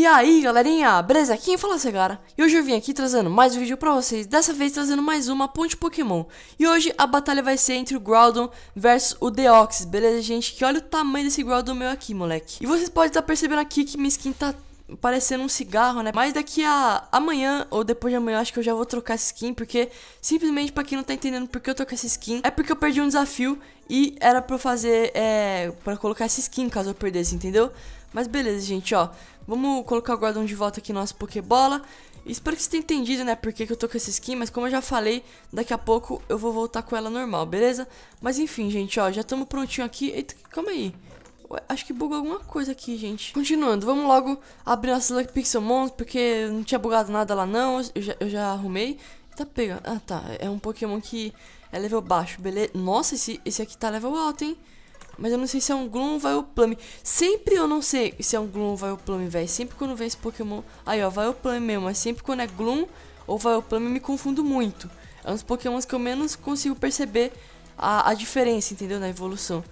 E aí galerinha, beleza? Quem fala é Segara E hoje eu vim aqui trazendo mais um vídeo pra vocês Dessa vez trazendo mais uma ponte Pokémon E hoje a batalha vai ser entre o Groudon versus o Deoxys Beleza gente? Que olha o tamanho desse Groudon meu aqui, moleque E vocês podem estar percebendo aqui que minha skin tá parecendo um cigarro, né? Mas daqui a amanhã ou depois de amanhã acho que eu já vou trocar essa skin, porque simplesmente para quem não tá entendendo por que eu com essa skin, é porque eu perdi um desafio e era eu fazer, é, para colocar essa skin caso eu perdesse, entendeu? Mas beleza, gente, ó. Vamos colocar o guardão de volta aqui na nossa Pokébola. Espero que você tenha entendido, né, porque que eu tô com essa skin, mas como eu já falei, daqui a pouco eu vou voltar com ela normal, beleza? Mas enfim, gente, ó, já estamos prontinho aqui. Eita, calma aí. Ué, acho que bugou alguma coisa aqui, gente. Continuando, vamos logo abrir nossa Lucky Pixelmon, porque não tinha bugado nada lá não, eu já, eu já arrumei. Tá pegando. Ah, tá, é um Pokémon que é level baixo, beleza? Nossa, esse, esse aqui tá level alto, hein? Mas eu não sei se é um Gloom ou Vileplume. Sempre eu não sei se é um Gloom ou Vileplume, velho. Sempre quando vem esse Pokémon... Aí, ó, Vileplume mesmo. Mas sempre quando é Gloom ou Vileplume eu me confundo muito. É um dos Pokémons que eu menos consigo perceber a, a diferença, entendeu? Na evolução.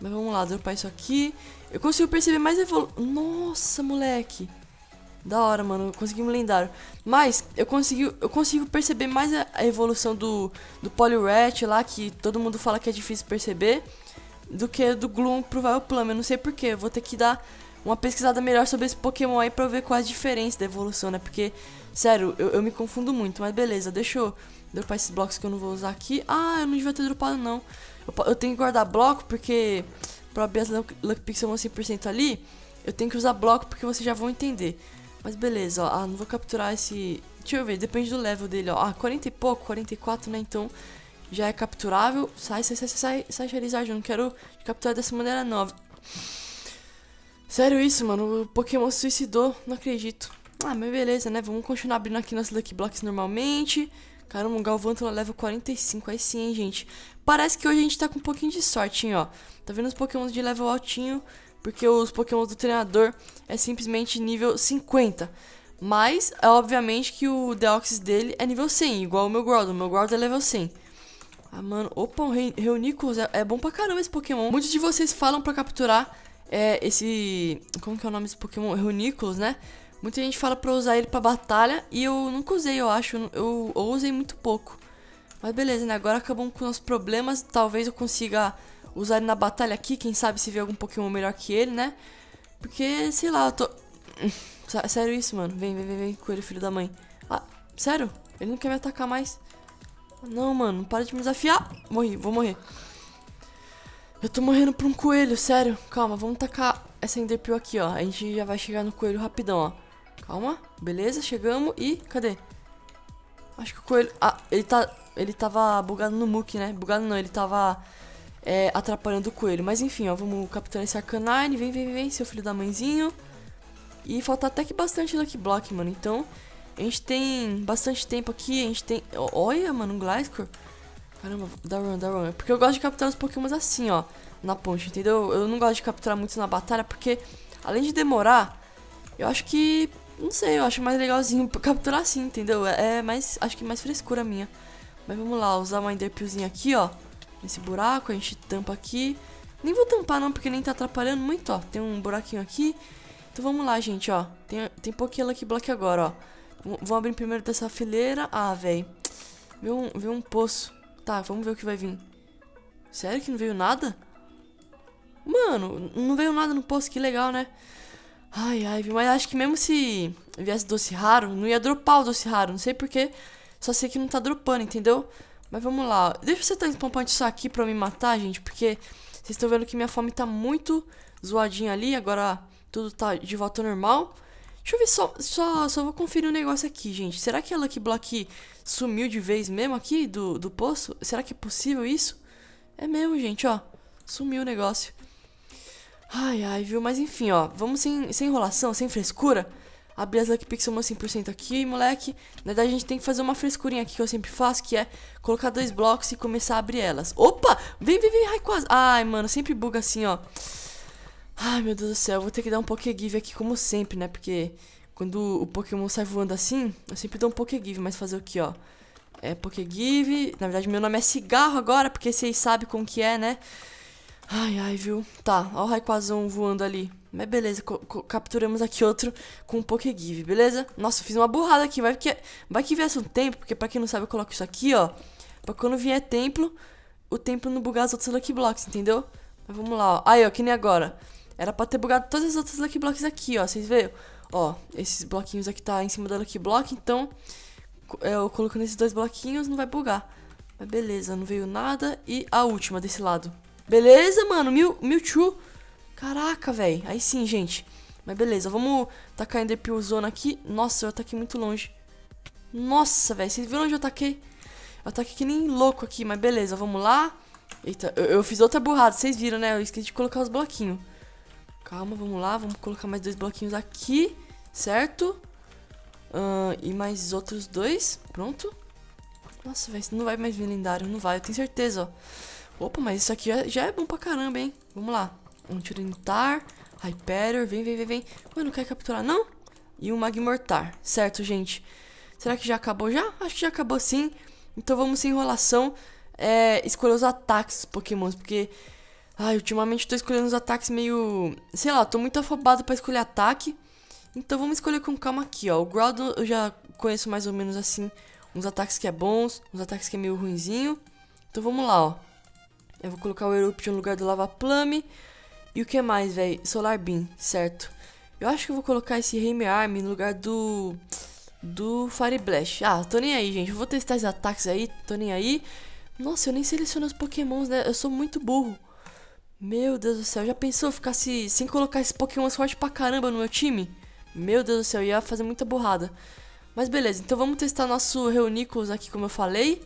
Mas vamos lá, dropar isso aqui. Eu consigo perceber mais evolução. Nossa, moleque. Da hora, mano. Consegui um lendário. Mas eu consigo, eu consigo perceber mais a, a evolução do, do Poliwrath lá, que todo mundo fala que é difícil perceber do que do Gloom pro Vileplume. Eu não sei porquê, vou ter que dar uma pesquisada melhor sobre esse Pokémon aí pra ver qual é a diferença da evolução, né? Porque, sério, eu, eu me confundo muito, mas beleza, deixa eu dropar esses blocos que eu não vou usar aqui. Ah, eu não devia ter dropado não. Eu, eu tenho que guardar bloco porque pra abrir as Lucky Pixel 100% ali, eu tenho que usar bloco porque vocês já vão entender. Mas beleza, ó, ah, não vou capturar esse... Deixa eu ver, depende do level dele, ó. Ah, 40 e pouco, 44, né? Então já é capturável. Sai, sai, sai, sai, sai, Charizard. Eu não quero capturar dessa maneira nova. Sério isso, mano. O Pokémon se suicidou. Não acredito. Ah, mas beleza, né? Vamos continuar abrindo aqui nossos Lucky Blocks normalmente. Caramba, o Galvantula level 45. Aí sim, hein, gente. Parece que hoje a gente tá com um pouquinho de sorte, hein, ó. Tá vendo os Pokémons de level altinho? Porque os Pokémons do treinador é simplesmente nível 50. Mas, é obviamente que o Deoxys dele é nível 100, igual o meu Groudon. O meu Groudon é level 100. Ah, mano. Opa, Re Reuniclus. É, é, bom pra caramba esse Pokémon. Muitos de vocês falam pra capturar é, esse... Como que é o nome desse Pokémon? Reuniclus, né? Muita gente fala pra usar ele pra batalha. E eu nunca usei, eu acho. Eu, eu usei muito pouco. Mas beleza, né? Agora acabamos com os problemas. Talvez eu consiga usar ele na batalha aqui. Quem sabe se vê algum Pokémon melhor que ele, né? Porque, sei lá, eu tô... Sério isso, mano? Vem, vem, vem, vem, coelho, filho da mãe. Ah, sério? Ele não quer me atacar mais. Não, mano, para de me desafiar. Morri, vou morrer. Eu tô morrendo por um coelho, sério. Calma, vamos tacar essa Enderpeel aqui, ó. A gente já vai chegar no coelho rapidão, ó. Calma, beleza, chegamos e... Cadê? Acho que o coelho... Ah, ele tá... Ele tava bugado no Mook, né? Bugado não, ele tava... É, atrapalhando o coelho. Mas enfim, ó, vamos capturar esse Arcanine. Vem, vem, vem, seu filho da mãezinho. E falta até que bastante Lucky Block, mano. Então, a gente tem bastante tempo aqui, a gente tem... Olha, mano, um Gliscor. Caramba, dá run, dá run. Porque eu gosto de capturar os pokémons assim, ó, na ponte, entendeu? Eu não gosto de capturar muito na batalha, porque além de demorar, eu acho que... Não sei, eu acho mais legalzinho capturar assim, entendeu? É, é mais... Acho que mais frescura minha. Mas vamos lá, usar uma Enderpeelzinha aqui, ó. Nesse buraco, a gente tampa aqui. Nem vou tampar não, porque nem tá atrapalhando muito, ó. Tem um buraquinho aqui. Então vamos lá, gente, ó. Tem, tem pouquinho Lucky Block agora, ó. Vou abrir primeiro dessa fileira. Ah, velho. Viu um, viu um poço. Tá, vamos ver o que vai vir. Sério que não veio nada? Mano, não veio nada no poço, que legal, né? Ai, ai, mas acho que mesmo se viesse doce raro, não ia dropar o doce raro. Não sei porquê, só sei que não tá dropando, entendeu? Mas vamos lá. Deixa eu setar spawnpoint isso aqui pra me matar, gente, porque vocês estão vendo que minha fome tá muito zoadinha ali. Agora tudo tá de volta ao normal. Deixa eu ver só, só, só vou conferir um negócio aqui, gente. Será que a Lucky Block sumiu de vez mesmo aqui do, do poço? Será que é possível isso? É mesmo, gente, ó. Sumiu o negócio. Ai, ai, viu? Mas enfim, ó. Vamos sem, sem enrolação, sem frescura. Abrir as Lucky Pixel 100% aqui, moleque. Na verdade, a gente tem que fazer uma frescurinha aqui que eu sempre faço, que é colocar dois blocos e começar a abrir elas. Opa! Vem, vem, vem, ai, quase. Ai, mano, sempre buga assim, ó. Ai, meu Deus do céu, eu vou ter que dar um Pokégive aqui como sempre, né? Porque quando o Pokémon sai voando assim, eu sempre dou um Pokégive, mas fazer o que, ó? É Pokégive, na verdade meu nome é Cigarro agora, porque vocês sabem como que é, né? Ai, ai, viu? Tá, ó o Raikazão voando ali. Mas beleza, capturamos aqui outro com um Pokégive, beleza? Nossa, fiz uma burrada aqui, vai que, vai que viesse um templo, porque pra quem não sabe eu coloco isso aqui, ó. Pra quando vier templo, o templo não bugar as outras Lucky Blocks, entendeu? Mas vamos lá, ó. Aí, ó, que nem agora. Era pra ter bugado todas as outras Lucky Blocks aqui, ó, vocês veem? Ó, esses bloquinhos aqui tá em cima da Lucky Block, então é, eu colocando esses dois bloquinhos não vai bugar. Mas beleza, não veio nada. E a última desse lado. Beleza, mano, Mew, Mewtwo. Caraca, velho. Aí sim, gente. Mas beleza, vamos tacar Ender Pearl Zona aqui. Nossa, eu ataquei muito longe. Nossa, velho, vocês viram onde eu ataquei? Eu ataquei que nem louco aqui, mas beleza, vamos lá. Eita, eu, eu fiz outra burrada, vocês viram, né? Eu esqueci de colocar os bloquinhos. Calma, vamos lá, vamos colocar mais dois bloquinhos aqui, certo? Uh, e mais outros dois, pronto. Nossa, velho, não vai mais vir lendário, não vai, eu tenho certeza, ó. Opa, mas isso aqui já, já é bom pra caramba, hein? Vamos lá. Um Tiranitar, Hyperior, vem, vem, vem, vem. Ué, não quer capturar, não? E um Magmortar, certo, gente? Será que já acabou já? Acho que já acabou sim. Então vamos sem enrolação é, escolher os ataques dos pokémons, porque... Ai, ultimamente tô escolhendo os ataques meio... Sei lá, tô muito afobado pra escolher ataque. Então vamos escolher com calma aqui, ó. O Groudon eu já conheço mais ou menos assim, uns ataques que é bons, uns ataques que é meio ruinzinho. Então vamos lá, ó. Eu vou colocar o Eruption no lugar do Lava Plum. E o que mais, velho? Solar Beam, certo. Eu acho que eu vou colocar esse Rain Arm no lugar do... Do Fire Blast. Ah, tô nem aí, gente. Eu vou testar esses ataques aí, tô nem aí. Nossa, eu nem seleciono os pokémons, né? Eu sou muito burro. Meu Deus do céu, já pensou ficar se, sem colocar esses pokémons fortes pra caramba no meu time? Meu Deus do céu, ia fazer muita burrada. Mas beleza, então vamos testar nosso Reuniclus aqui, como eu falei.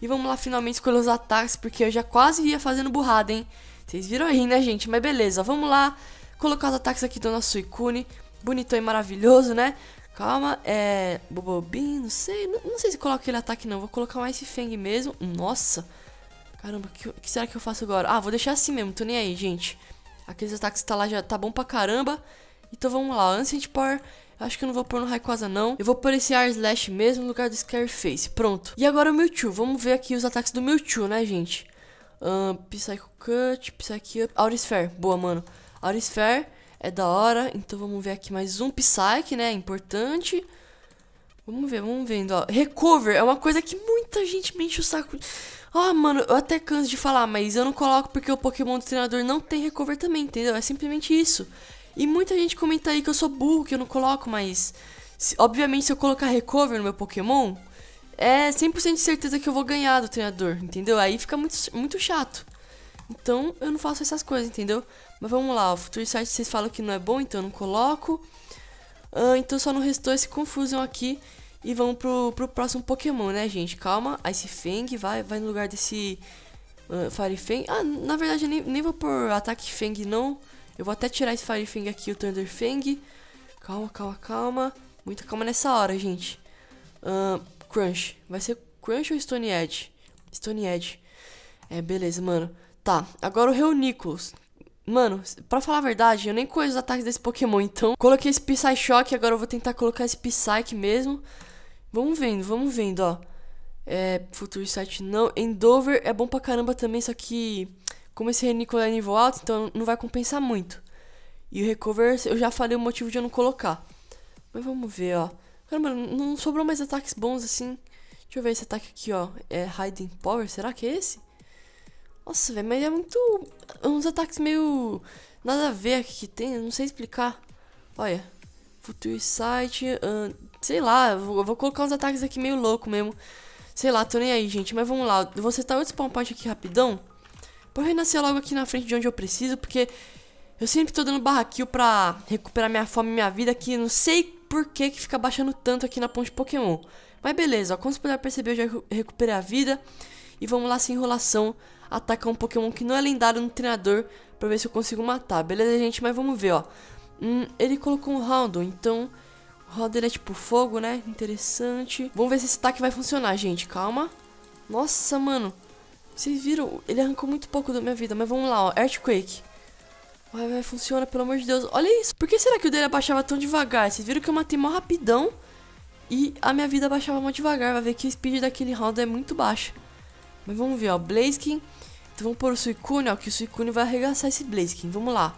E vamos lá finalmente escolher os ataques, porque eu já quase ia fazendo burrada, hein? Vocês viram aí, né, gente? Mas beleza, vamos lá colocar os ataques aqui do nosso Suicune. Bonitão e maravilhoso, né? Calma, é... Bobobin, não sei. Não, não, sei se coloco aquele ataque, não. Vou colocar um Ice Fang mesmo. Nossa. Caramba, o que, que, será que eu faço agora? Ah, vou deixar assim mesmo, tô nem aí, gente. Aqueles ataques que tá lá já tá bom pra caramba. Então vamos lá, Ancient Power... Acho que eu não vou pôr no Rayquaza não. Eu vou pôr esse Air Slash mesmo no lugar do Scareface. Pronto. E agora o Mewtwo. Vamos ver aqui os ataques do Mewtwo, né, gente? Um, Psycho Cut, Psyche Up, Aurisphere. Boa, mano. Aurisphere é da hora. Então vamos ver aqui mais um Psyche, né? Importante. Vamos ver, vamos vendo, ó. Recover é uma coisa que muita gente me enche o saco. Ah, oh, mano, eu até canso de falar, mas eu não coloco porque o Pokémon do treinador não tem recover também, entendeu? É simplesmente isso. E muita gente comenta aí que eu sou burro, que eu não coloco, mas... Se, obviamente, se eu colocar recover no meu Pokémon, é 100% de certeza que eu vou ganhar do treinador, entendeu? Aí fica muito, muito chato. Então, eu não faço essas coisas, entendeu? Mas vamos lá, o Future Sight vocês falam que não é bom, então eu não coloco. Uh, então só não restou esse Confusion aqui. E vamos pro, pro próximo Pokémon, né, gente? Calma, Ice Fang vai, vai no lugar desse uh, Fire Fang. Ah, na verdade, nem, nem vou por ataque Fang, não. Eu vou até tirar esse Fire Fang aqui, o Thunder Fang. Calma, calma, calma. Muita calma nessa hora, gente. Uh, Crunch. Vai ser Crunch ou Stone Edge? Stone Edge. É, beleza, mano. Tá, agora o Reuniclus. Mano, pra falar a verdade, eu nem conheço os ataques desse Pokémon, então... Coloquei esse Psy-Shock, agora eu vou tentar colocar esse Psyche mesmo. Vamos vendo, vamos vendo, ó. É, Future Sight não. Endover é bom pra caramba também, só que... Como esse Renicola é nível alto, então não vai compensar muito. E o Recover, eu já falei o motivo de eu não colocar. Mas vamos ver, ó. Caramba, não sobrou mais ataques bons assim. Deixa eu ver esse ataque aqui, ó. É Hiding Power, será que é esse? Nossa, velho, mas é muito... Uns ataques meio... Nada a ver que tem, não sei explicar. Olha. Future Sight, uh, sei lá, vou, vou, colocar uns ataques aqui meio louco mesmo. Sei lá, tô nem aí, gente. Mas vamos lá, vou setar outro spawn point aqui rapidão. Pra renascer logo aqui na frente de onde eu preciso, porque eu sempre tô dando barra kill pra recuperar minha fome e minha vida, que não sei por que que fica baixando tanto aqui na ponte Pokémon. Mas beleza, ó, como você puder perceber, eu já recuperei a vida. E vamos lá sem enrolação, atacar um Pokémon que não é lendário no treinador, pra ver se eu consigo matar. Beleza, gente? Mas vamos ver, ó. Hum, ele colocou um Houndour, então... O Houndour é tipo fogo, né? Interessante. Vamos ver se esse ataque vai funcionar, gente. Calma. Nossa, mano. Vocês viram? Ele arrancou muito pouco da minha vida, mas vamos lá, ó. Earthquake. Vai, vai, funciona, pelo amor de Deus. Olha isso. Por que será que o dele abaixava tão devagar? Vocês viram que eu matei mó rapidão e a minha vida abaixava mó devagar. Vai ver que o speed daquele round é muito baixo. Mas vamos ver, ó. Blaziken. Então vamos pôr o Suicune, ó, que o Suicune vai arregaçar esse Blaziken. Vamos lá.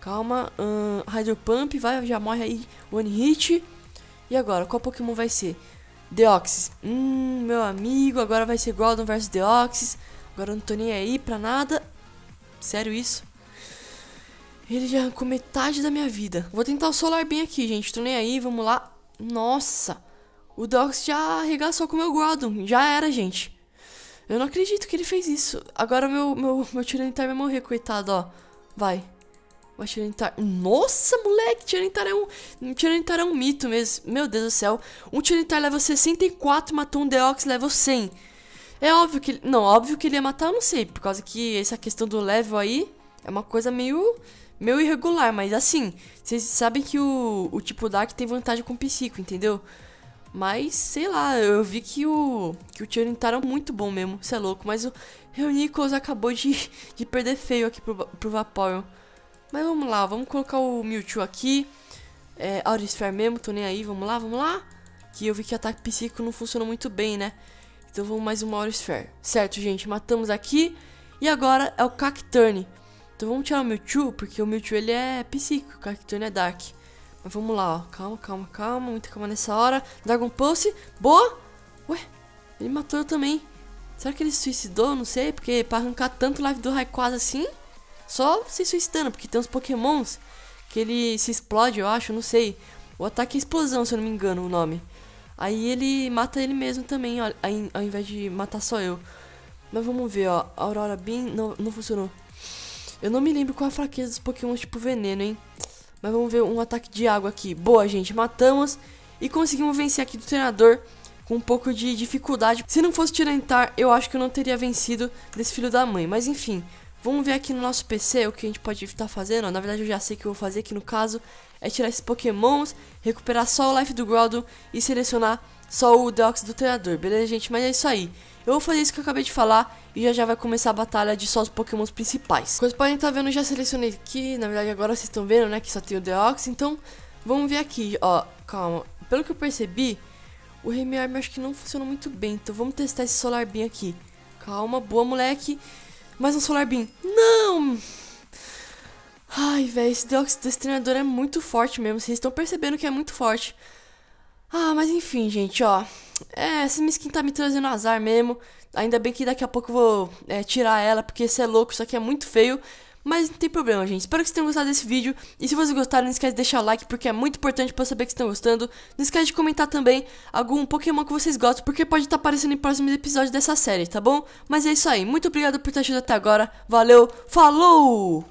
Calma. Hum, Hydro Pump, vai, já morre aí. One Hit. E agora, qual Pokémon vai ser? Deoxys. Hum, meu amigo, agora vai ser Groudon versus Deoxys. Agora eu não tô nem aí pra nada. Sério isso? Ele já arrancou metade da minha vida. Vou tentar o Solar bem aqui, gente. Tô nem aí, vamos lá. Nossa! O Deoxys já arregaçou com o meu Groudon. Já era, gente. Eu não acredito que ele fez isso. Agora meu, meu, meu Tyranitar vai morrer, coitado, ó. Vai. Vai Tyranitar. Nossa, moleque, Tyranitar é um, Tyranitar é um mito mesmo. Meu Deus do céu. Um Tyranitar level 64 matou um Deoxys level 100. É óbvio que... Não, óbvio que ele ia matar, eu não sei. Por causa que essa questão do level aí é uma coisa meio... Meio irregular, mas assim... Vocês sabem que o, o tipo Dark tem vantagem com o Psico, entendeu? Mas, sei lá, eu vi que o que o Tyranitar é muito bom mesmo, isso é louco. Mas o Reunicles acabou de, de perder feio aqui pro, pro Vaporeon. Mas vamos lá, vamos colocar o Mewtwo aqui. É, Aurisphere mesmo, tô nem aí, vamos lá, vamos lá. Que eu vi que ataque psíquico não funcionou muito bem, né? Então vamos mais uma Aurisphere. Certo, gente, matamos aqui. E agora é o Cacturne. Então vamos tirar o Mewtwo, porque o Mewtwo ele é psíquico, o Cacturne é Dark. Mas vamos lá, ó. Calma, calma, calma. Muita calma nessa hora. Dragon Pulse. Boa! Ué, ele matou eu também. Será que ele se suicidou? Não sei, porque pra arrancar tanto life do Rayquaza assim, só se suicidando, porque tem uns pokémons que ele se explode, eu acho, não sei. O ataque é explosão, se eu não me engano o nome. Aí ele mata ele mesmo também, ó, ao invés de matar só eu. Mas vamos ver, ó. Aurora Beam não, não funcionou. Eu não me lembro qual a fraqueza dos pokémons tipo veneno, hein. Mas vamos ver um ataque de água aqui. Boa, gente, matamos. E conseguimos vencer aqui do treinador com um pouco de dificuldade. Se não fosse Tirantar, eu acho que eu não teria vencido desse filho da mãe. Mas enfim, vamos ver aqui no nosso PC o que a gente pode estar fazendo. Na verdade, eu já sei o que eu vou fazer aqui no caso. É tirar esses pokémons, recuperar só o life do Groudon e selecionar só o Deox do treinador, beleza, gente? Mas é isso aí. Eu vou fazer isso que eu acabei de falar e já já vai começar a batalha de só os pokémons principais. Como vocês podem estar tá vendo, eu já selecionei aqui. Na verdade, agora vocês estão vendo, né, que só tem o Deox. Então, vamos ver aqui, ó. Calma. Pelo que eu percebi, o Remiarm acho que não funcionou muito bem. Então, vamos testar esse Solar Beam aqui. Calma, boa, moleque. Mais um Solar Beam. Não! Ai, velho, esse Deox desse treinador é muito forte mesmo. Vocês estão percebendo que é muito forte. Ah, mas enfim, gente, ó. É, essa minha skin tá me trazendo azar mesmo. Ainda bem que daqui a pouco eu vou é, tirar ela, porque isso é louco, isso aqui é muito feio. Mas não tem problema, gente. Espero que vocês tenham gostado desse vídeo. E se vocês gostaram, não esquece de deixar o like, porque é muito importante pra eu saber que estão gostando. Não esquece de comentar também algum Pokémon que vocês gostam, porque pode estar aparecendo em próximos episódios dessa série, tá bom? Mas é isso aí. Muito obrigado por ter ajuda até agora. Valeu, falou!